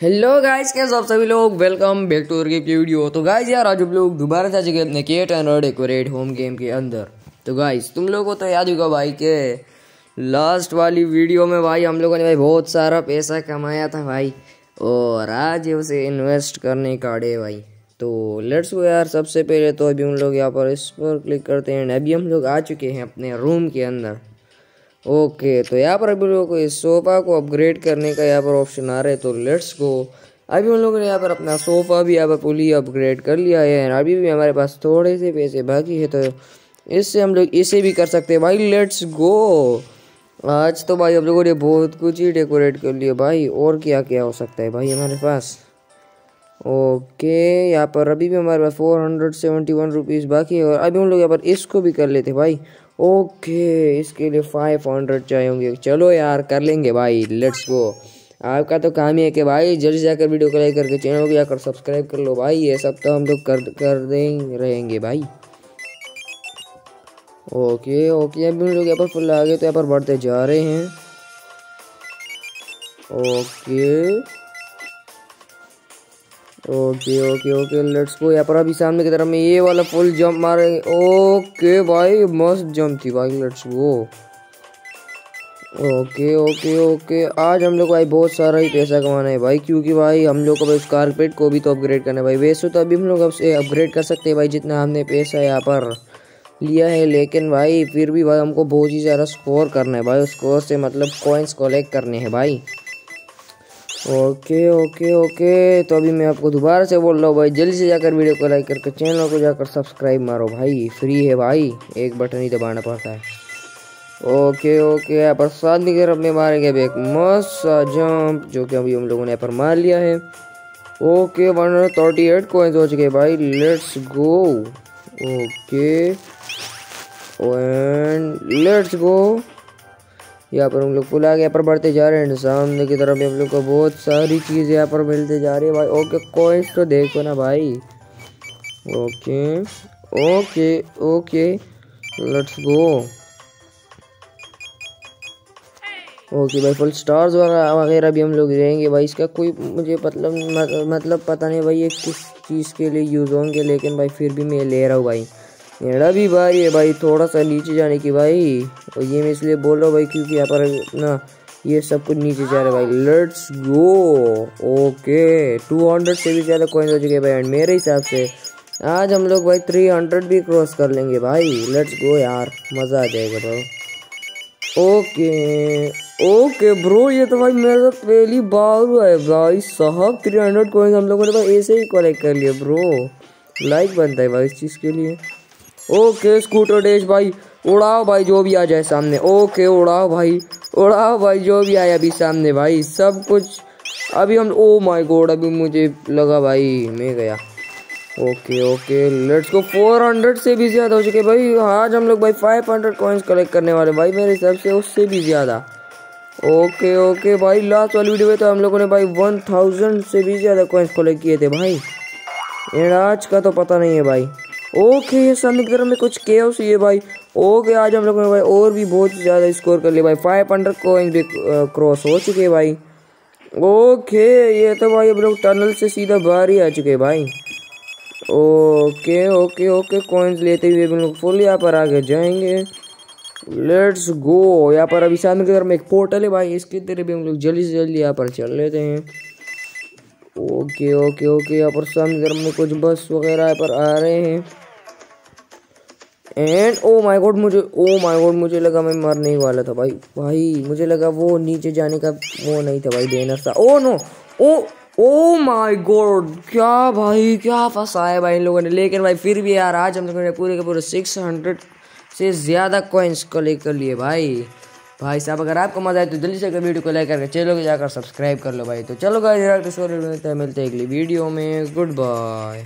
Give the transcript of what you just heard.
Hello guys कैसे आप सभी लोग? वेलकम बैक टू की वीडियो तो गाइस यार, आज लोग दोबारा से चुके अपने cat and decorate home game के अंदर। तो गाइस तुम लोगों को तो याद होगा भाई के लास्ट वाली वीडियो में भाई हम लोगों ने भाई बहुत सारा पैसा कमाया था भाई। और आज उसे इन्वेस्ट करने का डे भाई। तो लेट्स गो यार, सबसे पहले तो अभी हम लोग यहाँ पर इस पर क्लिक करते हैं। अभी हम लोग आ चुके हैं अपने रूम के अंदर। ओके तो यहाँ पर अभी लोगों को इस सोफ़ा को अपग्रेड करने का यहाँ पर ऑप्शन आ रहा है तो लेट्स गो अभी हम लोगों ने यहाँ पर अपना सोफ़ा भी यहाँ पर पुली अपग्रेड कर लिया है अभी भी हमारे पास थोड़े से पैसे बाकी है तो इससे हम लोग इसे भी कर सकते हैं। भाई लेट्स गो आज तो भाई हम लोगों ने बहुत कुछ ही डेकोरेट कर लिया। भाई, और क्या क्या हो सकता है भाई हमारे पास? ओके यहाँ पर अभी भी हमारे पास four hundred seventy one rupees बाकी है, और अभी हम लोग यहाँ पर इसको भी कर लेते भाई। ओके, इसके लिए फाइव हंड्रेड चाहिए होंगे। चलो यार, कर लेंगे भाई लेट्स गो आपका तो काम ही है कि भाई, जल्दी जाकर वीडियो को लाइक करके चैनल को जाकर सब्सक्राइब कर लो भाई। ये सब तो हम लोग कर कर देंगे रहेंगे भाई। ओके ओके, अभी हम लोग यहाँ पर फुल आ गए तो यहाँ पर बढ़ते जा रहे हैं। Okay. Okay okay okay let's go यहाँ पर अभी सामने की तरफ़ में ये वाला फुल जंप मारेंगे ओके भाई, मस्त जंप थी भाई let's go okay okay okay. आज हम लोग भाई बहुत सारा ही पैसा कमाना है भाई, क्योंकि भाई हम लोग को भाई कारपेट को भी तो अपग्रेड करना है भाई। वैसे तो अभी हम लोग अब अपग्रेड कर सकते हैं भाई, जितना हमने पैसा यहाँ पर लिया है। लेकिन भाई, फिर भी भाई हमको बहुत ही ज़्यादा स्कोर करना है भाई। स्कोर से मतलब कॉइन्स कलेक्ट करने हैं भाई। Okay okay okay. तो अभी मैं आपको दोबारा से बोल रहा हूँ भाई, जल्दी से जाकर वीडियो को लाइक करके चैनल को जाकर सब्सक्राइब मारो भाई। फ्री है भाई। एक बटन ही दबाना पड़ता है। Okay okay. यहाँ पर साथ की तरफ़ में मारेंगे अभी एक मस्त जंप जो कि अभी हम लोगों ने यहाँ पर मार लिया है। Okay one hundred thirty eight coins हो चुके भाई। Let's go okay. And let's go यहाँ पर हम लोग पुल आगे यहाँ पर बढ़ते जा रहे हैं। सामने की तरफ़ हम लोग को बहुत सारी चीज़ यहाँ पर मिलते जा रही है भाई। ओके कोइंस तो देखो ना भाई। Okay okay okay let's go okay भाई फुल स्टार्स वगैरह भी हम लोग रहेंगे भाई। इसका कोई मुझे मतलब मतलब पता नहीं भाई, ये किस चीज़ के लिए यूज़ होंगे, लेकिन भाई फिर भी मैं ले रहा हूँ भाई। मेरा भी भाई है भाई, थोड़ा सा नीचे जाने की भाई। और ये मैं इसलिए बोल रहा हूँ भाई, क्योंकि यहाँ पर ना, ये सब कुछ नीचे जा रहा है भाई। Let's go okay two hundred से भी ज़्यादा कॉइन हो चुके भाई एंड मेरे हिसाब से आज हम लोग भाई थ्री हंड्रेड भी क्रॉस कर लेंगे भाई। लेट्स गो यार, मज़ा आ जाएगा ब्रो ओके ओके ब्रो ये तो भाई मेरा पहली बार हुआ है भाई। साहब थ्री हंड्रेड कॉइन हम लोगों ने भाई ऐसे ही कलेक्ट कर लिया ब्रो लाइक बनता है भाई इस चीज़ के लिए। ओके, स्कूटर डेश भाई, उड़ाओ भाई जो भी आ जाए सामने। ओके, उड़ाओ भाई उड़ाओ भाई जो भी आए अभी सामने भाई, सब कुछ। अभी हम ओ माय गॉड अभी मुझे लगा भाई, मैं गया। ओके ओके लेट्स गो 400 से भी ज़्यादा हो चुके भाई। आज हम लोग भाई 500 हंड्रेड कॉइन्स कलेक्ट करने वाले भाई, मेरे हिसाब से उससे भी ज़्यादा। ओके ओके भाई लास्ट वाली वीडियो में तो हम लोगों ने भाई 1000 से भी ज़्यादा कॉइन्स कलेक्ट किए थे भाई। एंड आज का तो पता नहीं है भाई। ओके ये सामने की तरफ़ में कुछ केओस ही है भाई। ओके आज हम लोगों ने भाई और भी बहुत ज़्यादा स्कोर कर लिया भाई। फाइव हंड्रेड कोइन भी क्रॉस हो चुके हैं भाई। ओके ये तो भाई हम लोग टनल से सीधा बाहर ही आ चुके हैं भाई। ओके ओके ओके कॉइन्स लेते हुए हम लोग फुल यहाँ पर आगे जाएँगे। लेट्स गो यहाँ पर अभी सामने की तरफ़ में एक पोर्टल है भाई। इसके तरह भी हम लोग जल्दी से जल्दी यहाँ पर चल लेते हैं। ओके ओके ओके, यहाँ पर तरफ़ में कुछ बस वगैरह पर आ रहे हैं। एंड ओ माय गॉड मुझे ओ माय गॉड मुझे लगा मैं मरने वाला था भाई। भाई, मुझे लगा वो नीचे जाने का वो नहीं था भाई बैनर था oh no oh oh my God क्या भाई, क्या फंसा है भाई इन लोगों ने। लेकिन भाई, फिर भी यार आज हम लोगों ने पूरे के पूरे सिक्स हंड्रेड से ज़्यादा कॉइन्स कलेक्ट कर लिए भाई। भाई साहब, अगर आपको मज़ा आए तो जल्दी से वीडियो को लाइक करके चैनल को जाकर सब्सक्राइब कर लो भाई। तो चलो गाइस मिलते हैं अगली वीडियो में। Good bye